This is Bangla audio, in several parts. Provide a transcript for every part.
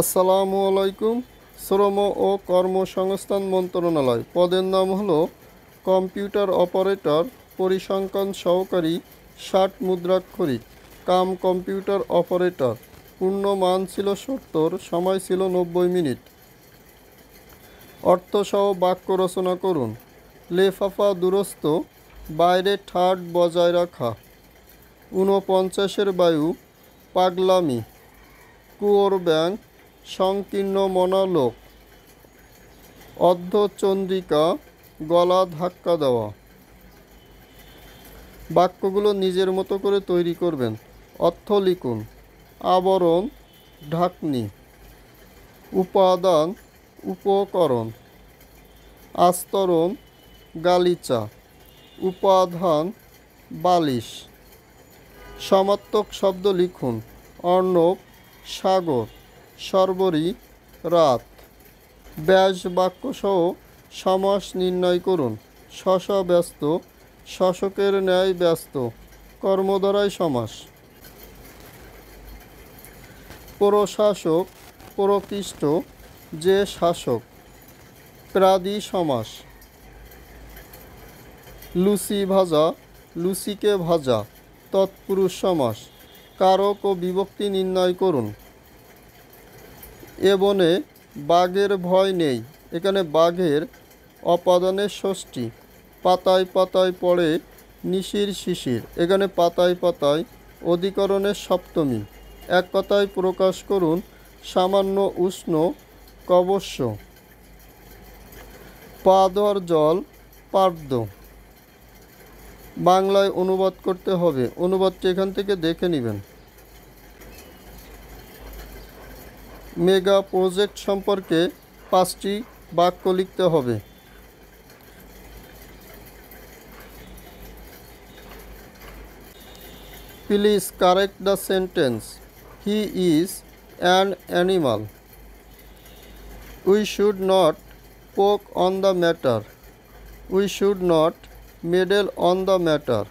আসসালামু আলাইকুম। শ্রম ও কর্মসংস্থান মন্ত্রণালয়। পদের নাম হলো কম্পিউটার অপারেটর, পরিসংখ্যান সহকারী, ষাট মুদ্রাক্ষরিক, কাম কম্পিউটার অপারেটর। পূর্ণ মান ছিল সত্তর, সময় ছিল নব্বই মিনিট। অর্থসহ বাক্য রচনা করুন। লেফাফা দূরস্থ বাইরে ঠাট বজায় রাখা। ঊনপঞ্চাশের বায়ু, পাগলামি। কুয়োর ব্যাং সংকীর্ণ মনালোক। অর্ধচন্দ্রিকা গলা ধাক্কা দেওয়া। বাক্যগুলো নিজের মতো করে তৈরি করবেন। অর্থ লিখুন। আবরণ, ঢাকনি। উপাদান, উপকরণ। আস্তরণ, গালিচা। উপাদান বালিশ। সমার্থক শব্দ লিখুন। অর্ণব, সাগর। সর্বরী রাত। ব্যাস বাক্যসহ সমাস নির্ণয় করুন। শশ ব্যস্ত, শশকের ন্যায় ব্যস্ত কর্মদ্বারায় সমাস। প্রশাসক, প্রকৃষ্ট, যে শাসক, প্রাদি সমাস। লুচি ভাজা, লুচিকে ভাজা, তৎপুরুষ সমাস। কারক ও বিভক্তি নির্ণয় করুন। এ বনে বাঘের ভয় নেই। এখানে বাঘের অপাদানের ষষ্ঠী। পাতায় পাতায় পড়ে নিশির শিশির। এখানে পাতায় পাতায় অধিকরণের সপ্তমী। এক কথায় প্রকাশ করুন, সামান্য উষ্ণ কবস্য পাদর জল পার্দ বাংলায় অনুবাদ করতে হবে। অনুবাদটি এখান থেকে দেখে নেবেন। মেগা প্রজেক্ট সম্পর্কে পাঁচটি বাক্য লিখতে হবে। Please correct the sentence. He is an animal. We should not poke on the matter. We should not meddle on the matter.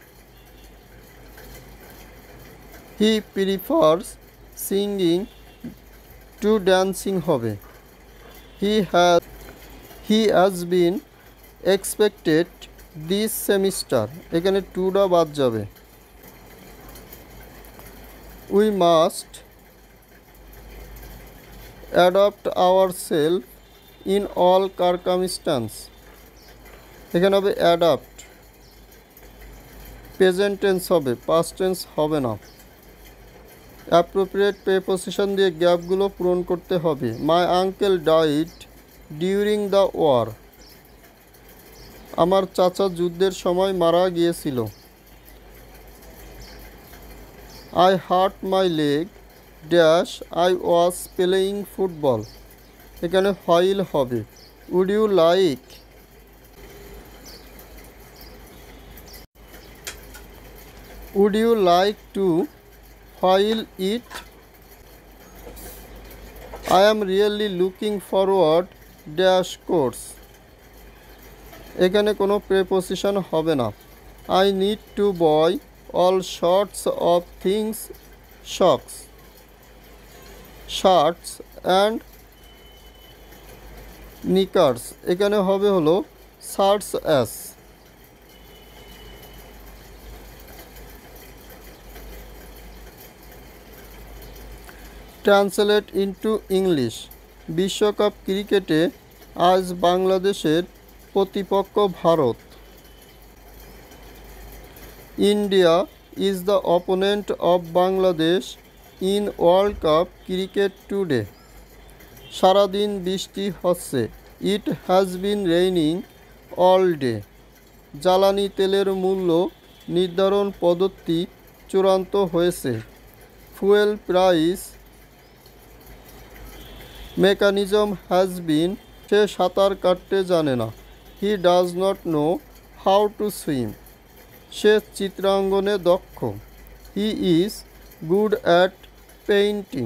He prefers singing to dancing হবে। He has he has been expected this semester এখানে টুটা বাদ যাবে। We must adopt ourselves in all circumstances এখানে হবে অ্যাডাপ্ট প্রেজেন্ট টেন্স হবে পাস্ট টেন্স হবে না। অ্যাপ্রোপ্রিয়েট প্রেপোজিশন দিয়ে গ্যাপগুলো পূরণ করতে হবে। My uncle died during the war আমার চাচা যুদ্ধের সময় মারা গিয়েছিল। I hurt my leg dash I was playing football এখানে ফাইল হবে। Would you like would you like to file it. I am really looking forward dash course এখানে কোনো প্রেপোজিশন হবে না। I need to buy all sorts of things socks shirts and knickers এখানে হবে হলো shirts as translate into English. বিশ্বকাপ ক্রিকেটে আজ বাংলাদেশের প্রতিপক্ষ Bharat. India is the opponent of Bangladesh in world cup cricket today. সারাদিন বৃষ্টি হচ্ছে। It has been raining all day. জ্বালানি তেলের মূল্য নির্ধারণ পদ্ধতি চূড়ান্ত হয়েছে। Fuel price mechanism has been সে সাঁতার কাটতে জানে না। He does not know how to swim সে চিত্রাঙ্গনে দক্ষ। He is good at painting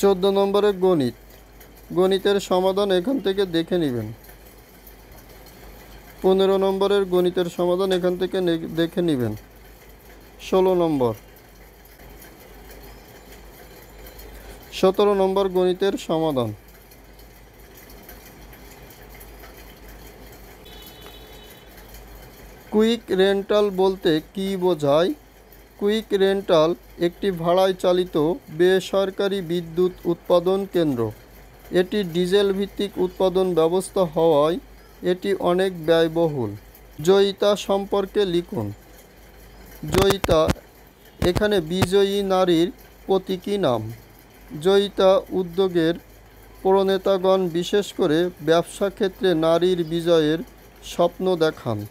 চোদ্দ নম্বরে গণিত। গণিতের সমাধান এখান থেকে দেখে নেবেন। পনেরো নম্বরের গণিতের সমাধান এখান থেকে দেখে নেবেন। ষোলো নম্বর। সতেরো নম্বর গণিতের সমাধান। কুইক রেন্টাল বলতে কী বোঝায়? কুইক রেন্টাল একটি ভাড়ায় চালিত বেসরকারি বিদ্যুৎ উৎপাদন কেন্দ্র। এটি ডিজেল ভিত্তিক উৎপাদন ব্যবস্থা হওয়ায় এটি অনেক ব্যয়বহুল। জয়িতা সম্পর্কে লিখুন। জয়িতা, এখানে বিজয়ী নারীর প্রতীকী নাম। জয়িতা উদ্যোগের প্রণেতাগণ বিশেষ করে ব্যবসা ক্ষেত্রে নারীর বিজয়ের স্বপ্ন দেখান।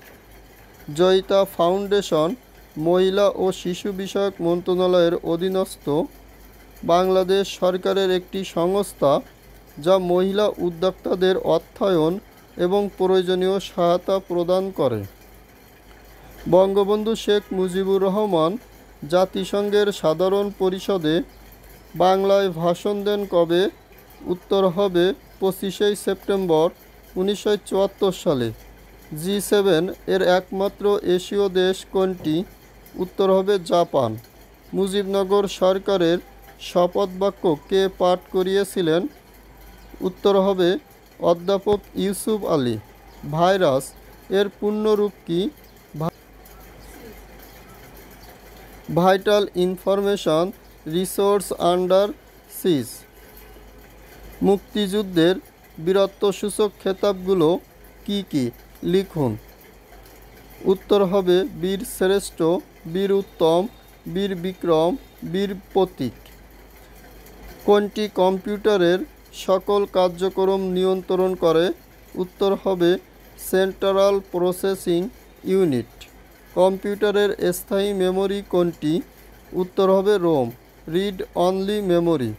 জয়িতা ফাউন্ডেশন মহিলা ও শিশু বিষয়ক মন্ত্রণালয়ের অধীনস্থ বাংলাদেশ সরকারের একটি সংস্থা যা মহিলা উদ্যোক্তাদের অর্থায়ন এবং প্রয়োজনীয় সহায়তা প্রদান করে। বঙ্গবন্ধু শেখ মুজিবুর রহমান জাতিসংঘের সাধারণ পরিষদে বাংলায় ভাষণ দেন কবে? উত্তর হবে পঁচিশে সেপ্টেম্বর উনিশশো চুয়াত্তর সালে। জি সেভেন এর একমাত্র এশীয় দেশ কোনটি? উত্তর হবে জাপান। মুজিবনগর সরকারের শপথ বাক্য কে পাঠ করিয়েছিলেন? উত্তর হবে অধ্যাপক ইউসুফ আলী। ভাইরাস এর পূর্ণরূপ কি? Vital information resource under siege. মুক্তিযুদ্ধের বীরত্বসূচক খেতাবগুলো কি কি? লিখুন। উত্তর হবে বীর শ্রেষ্ঠ, বীর উত্তম, বীর বিক্রম, বীর প্রতীক। কোনটি কম্পিউটারের সকল কার্যক্রম নিয়ন্ত্রণ করে? উত্তর হবে সেন্ট্রাল প্রসেসিং ইউনিট। কম্পিউটারের স্থায়ী মেমোরি কোনটি? উত্তর হবে রোম। রিড অনলি মেমরি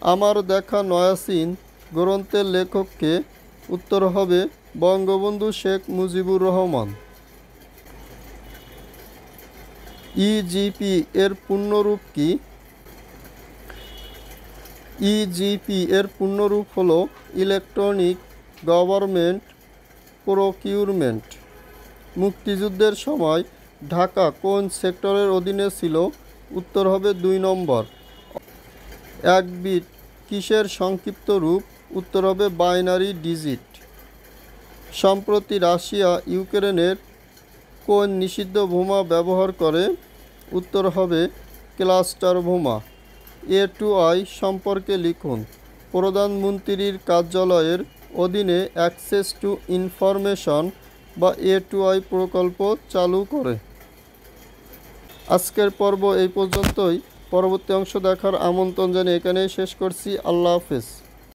আমার দেখা নয়াসিন গ্রন্থের লেখককে উত্তর হবে Bangabandhu Sheikh Mujibur Rahman. E G P এর পূর্ণরূপ কি? ইজিপি এর পূর্ণরূপ হল ইলেকট্রনিক গভর্নমেন্ট প্রকিউরমেন্ট। মুক্তিযুদ্ধের সময় ঢাকা কোন সেক্টরের অধীনে ছিল? উত্তর হবে দুই নম্বর। এক বিট কিসের সংক্ষিপ্ত রূপ? উত্তর হবে বাইনারি ডিজিট। সম্প্রতি রাশিয়া ইউক্রেনের কোন নিষিদ্ধ বোমা ব্যবহার করে? উত্তর হবে ক্লাস্টার বোমা। এ টু আই সম্পর্কে লিখুন। প্রধানমন্ত্রীর কার্যালয়ের অধীনে অ্যাক্সেস টু ইনফরমেশন বা এ টু আই প্রকল্প চালু করে। আজকের পর্ব এই পর্যন্তই। পরবর্তী অংশ দেখার আমন্ত্রণ জানিয়ে এখানেই শেষ করছি। আল্লাহ হাফেজ।